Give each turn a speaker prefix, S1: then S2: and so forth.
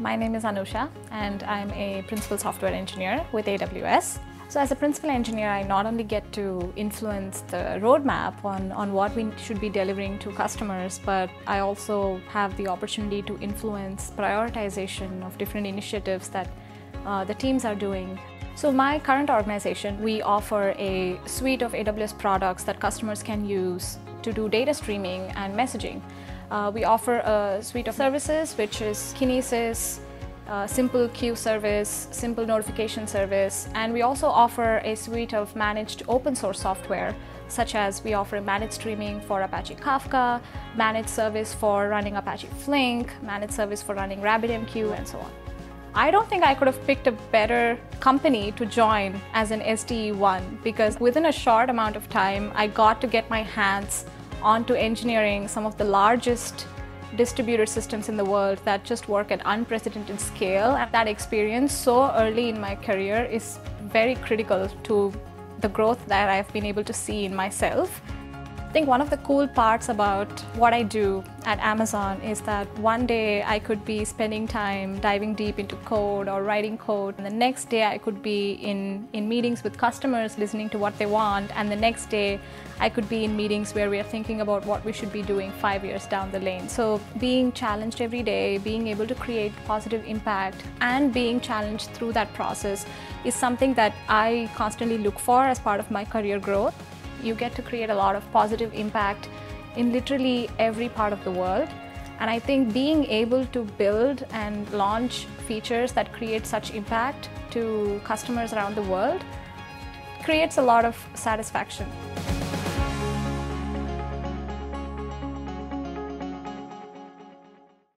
S1: My name is Anusha and I'm a principal software engineer with AWS. So as a principal engineer, I not only get to influence the roadmap on, on what we should be delivering to customers, but I also have the opportunity to influence prioritization of different initiatives that uh, the teams are doing. So my current organization, we offer a suite of AWS products that customers can use to do data streaming and messaging. Uh, we offer a suite of services, which is Kinesis, uh, simple queue service, simple notification service, and we also offer a suite of managed open source software, such as we offer managed streaming for Apache Kafka, managed service for running Apache Flink, managed service for running RabbitMQ, and so on. I don't think I could have picked a better company to join as an SDE1 because within a short amount of time, I got to get my hands onto engineering some of the largest distributed systems in the world that just work at unprecedented scale. And that experience so early in my career is very critical to the growth that I've been able to see in myself. I think one of the cool parts about what I do at Amazon is that one day I could be spending time diving deep into code or writing code, and the next day I could be in, in meetings with customers listening to what they want, and the next day I could be in meetings where we are thinking about what we should be doing five years down the lane. So being challenged every day, being able to create positive impact, and being challenged through that process is something that I constantly look for as part of my career growth you get to create a lot of positive impact in literally every part of the world. And I think being able to build and launch features that create such impact to customers around the world creates a lot of satisfaction.